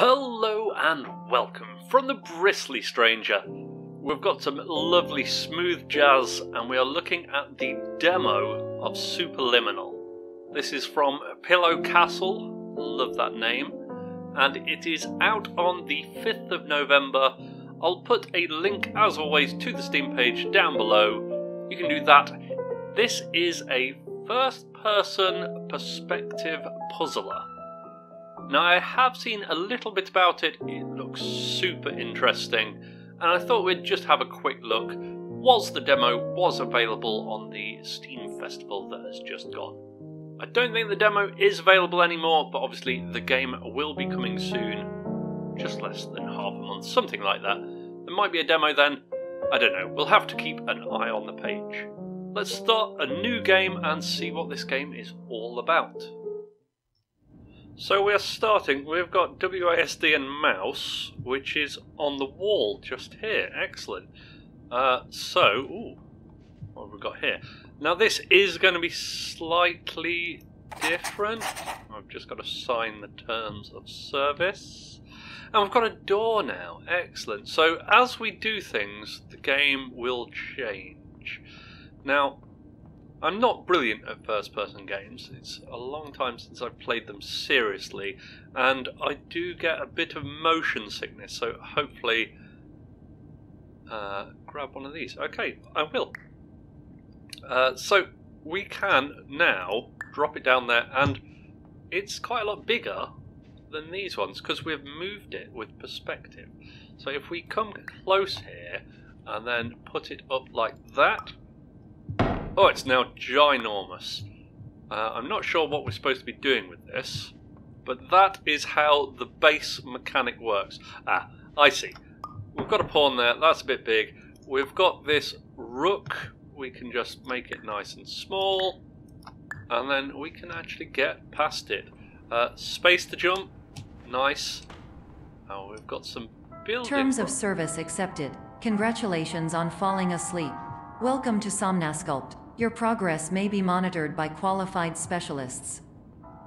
Hello and welcome from the Bristly Stranger. We've got some lovely smooth jazz and we are looking at the demo of Superliminal. This is from Pillow Castle, love that name, and it is out on the 5th of November. I'll put a link, as always, to the Steam page down below. You can do that. This is a first person perspective puzzler. Now, I have seen a little bit about it, it looks super interesting, and I thought we'd just have a quick look. Was the demo was available on the Steam Festival that has just gone? I don't think the demo is available anymore, but obviously the game will be coming soon, just less than half a month, something like that. There might be a demo then, I don't know, we'll have to keep an eye on the page. Let's start a new game and see what this game is all about. So we're starting, we've got WASD and mouse, which is on the wall just here. Excellent. Uh, so, ooh, what have we got here? Now this is going to be slightly different. I've just got to sign the terms of service. And we've got a door now. Excellent. So as we do things, the game will change. Now, I'm not brilliant at first person games. It's a long time since I've played them seriously, and I do get a bit of motion sickness, so hopefully. Uh, grab one of these. Okay, I will. Uh, so we can now drop it down there, and it's quite a lot bigger than these ones because we've moved it with perspective. So if we come close here and then put it up like that, Oh, it's now ginormous. Uh, I'm not sure what we're supposed to be doing with this, but that is how the base mechanic works. Ah, I see. We've got a pawn there, that's a bit big. We've got this rook, we can just make it nice and small, and then we can actually get past it. Uh, space to jump, nice. Oh, we've got some building. Terms of service accepted. Congratulations on falling asleep. Welcome to Somnasculpt. Your progress may be monitored by qualified specialists.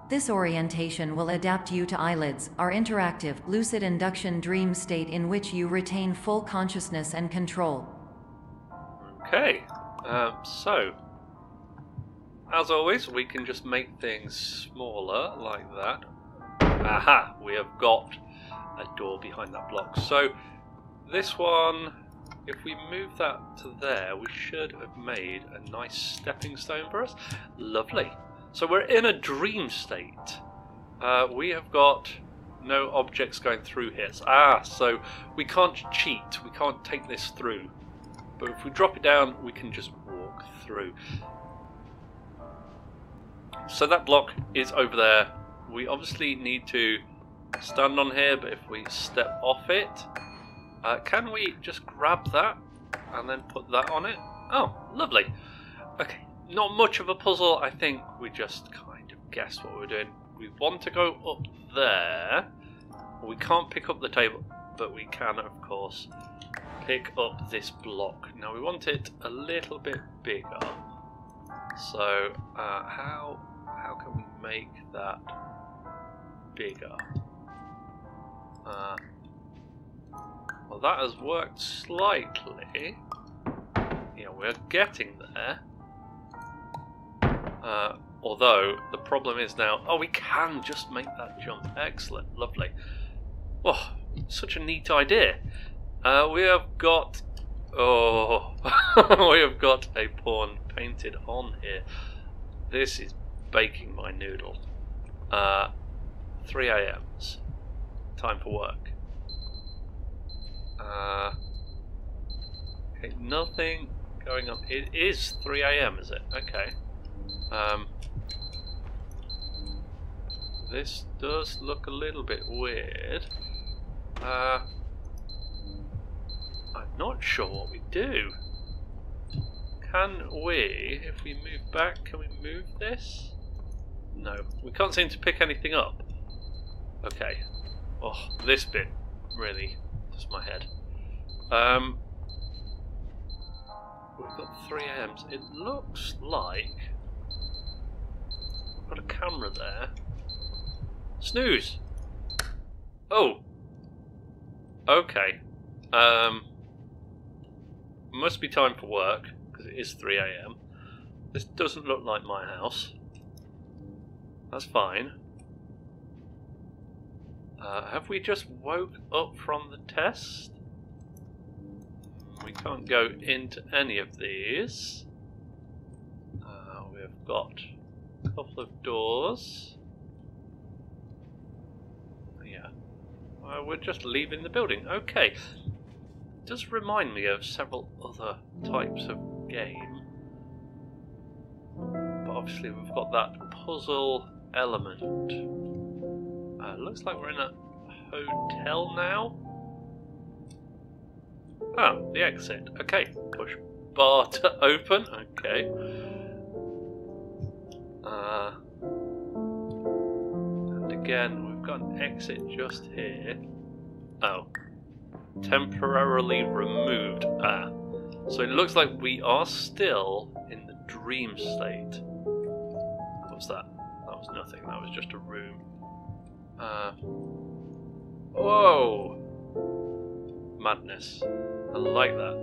This orientation will adapt you to eyelids, our interactive, lucid induction dream state in which you retain full consciousness and control. Okay, um, so as always, we can just make things smaller like that. Aha, we have got a door behind that block. So this one if we move that to there, we should have made a nice stepping stone for us. Lovely. So we're in a dream state. Uh, we have got no objects going through here. Ah, so we can't cheat. We can't take this through. But if we drop it down, we can just walk through. So that block is over there. We obviously need to stand on here, but if we step off it, uh, can we just grab that and then put that on it? Oh, lovely. Okay, not much of a puzzle. I think we just kind of guessed what we're doing. We want to go up there. We can't pick up the table, but we can, of course, pick up this block. Now we want it a little bit bigger. So uh, how how can we make that bigger? Uh, well, that has worked slightly. Yeah, we're getting there. Uh, although, the problem is now... Oh, we can just make that jump. Excellent. Lovely. Oh, such a neat idea. Uh, we have got... Oh, we have got a pawn painted on here. This is baking my noodle. Uh, 3 a.m.s. Time for work. Uh, okay, nothing going on. It is 3 a.m., is it? Okay. Um, this does look a little bit weird. Uh, I'm not sure what we do. Can we, if we move back, can we move this? No, we can't seem to pick anything up. Okay. Oh, this bit really my head. Um, we've got three M's. It looks like we've got a camera there. Snooze. Oh. Okay. Um. Must be time for work because it is 3 a.m. This doesn't look like my house. That's fine. Uh, have we just woke up from the test? We can't go into any of these. Uh, we've got a couple of doors. Yeah. Uh, we're just leaving the building. Okay. It does remind me of several other types of game. But obviously we've got that puzzle element. Looks like we're in a hotel now. Oh, the exit. Okay, push bar to open. Okay. Uh, and again, we've got an exit just here. Oh. Temporarily removed. Ah. So it looks like we are still in the dream state. What's that? That was nothing. That was just a room. Uh. Whoa! Madness. I like that.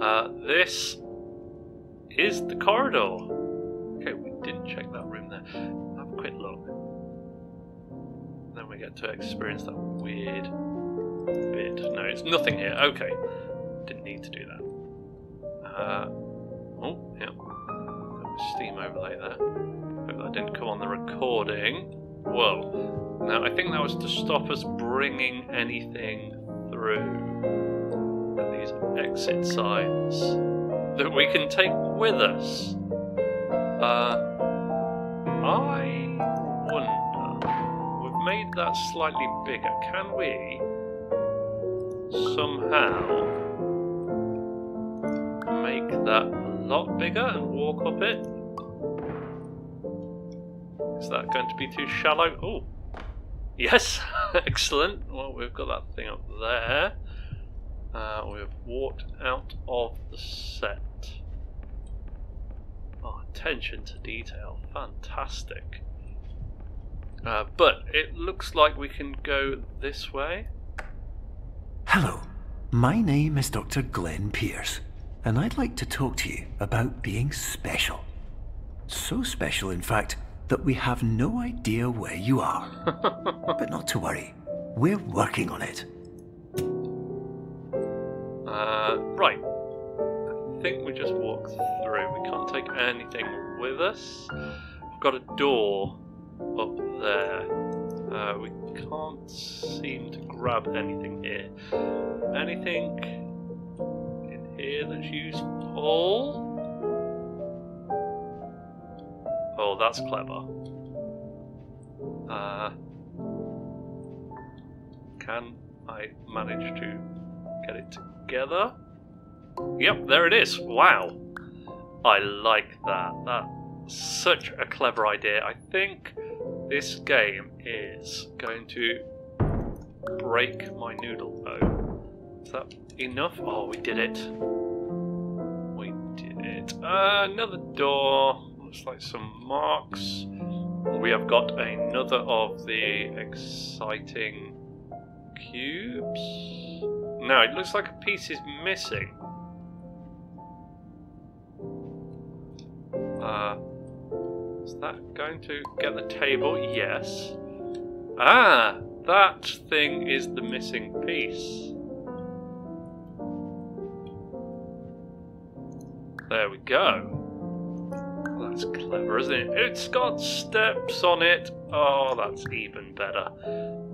Uh, this is the corridor. Okay, we didn't check that room there. Have a quick look. Then we get to experience that weird bit. No, it's nothing here. Okay. Didn't need to do that. Uh, oh, yeah. Steam overlay there. Hope that didn't come on the recording. Whoa. Now, I think that was to stop us bringing anything through. And these exit signs that we can take with us. Uh, I wonder. We've made that slightly bigger. Can we somehow make that a lot bigger and walk up it? Is that going to be too shallow? Oh, yes, excellent. Well, we've got that thing up there. Uh, we've walked out of the set. Oh, attention to detail, fantastic. Uh, but it looks like we can go this way. Hello, my name is Dr. Glenn Pierce, and I'd like to talk to you about being special. So special, in fact, that we have no idea where you are. but not to worry, we're working on it. Uh, right. I think we just walk through. We can't take anything with us. We've got a door up there. Uh, we can't seem to grab anything here. Anything in here that's useful? Oh, that's clever. Uh, can I manage to get it together? Yep, there it is. Wow. I like that. That's such a clever idea. I think this game is going to break my noodle bow. Is that enough? Oh, we did it. We did it. Uh, another door. Looks like some marks. We have got another of the exciting cubes. No, it looks like a piece is missing. Uh, is that going to get the table? Yes. Ah, that thing is the missing piece. There we go. That's clever, isn't it? It's got steps on it. Oh, that's even better.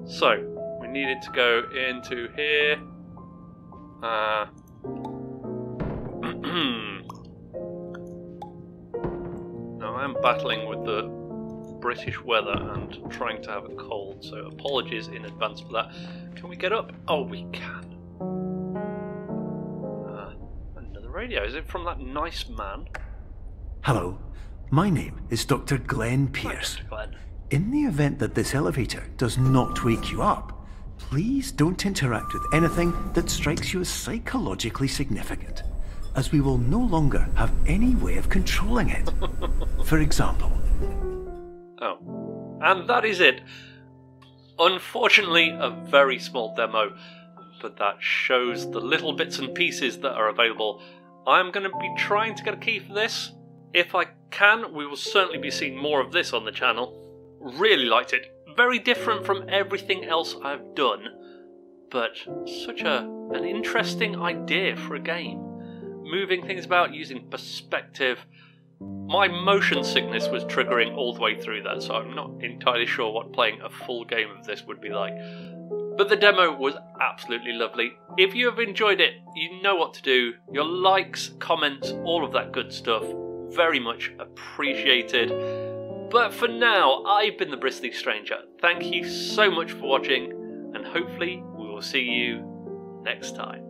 So, we needed to go into here. Uh, now I am battling with the British weather and trying to have a cold, so apologies in advance for that. Can we get up? Oh, we can. Uh, another radio. Is it from that nice man? Hello, my name is Dr. Glenn Hi, Pierce. Dr. Glenn. In the event that this elevator does not wake you up, please don't interact with anything that strikes you as psychologically significant, as we will no longer have any way of controlling it. For example, Oh. And that is it. Unfortunately, a very small demo, but that shows the little bits and pieces that are available. I'm going to be trying to get a key for this. If I can, we will certainly be seeing more of this on the channel. Really liked it. Very different from everything else I've done, but such a an interesting idea for a game. Moving things about using perspective. My motion sickness was triggering all the way through that, so I'm not entirely sure what playing a full game of this would be like. But the demo was absolutely lovely. If you have enjoyed it, you know what to do. Your likes, comments, all of that good stuff, very much appreciated. But for now, I've been the Bristly Stranger. Thank you so much for watching, and hopefully, we will see you next time.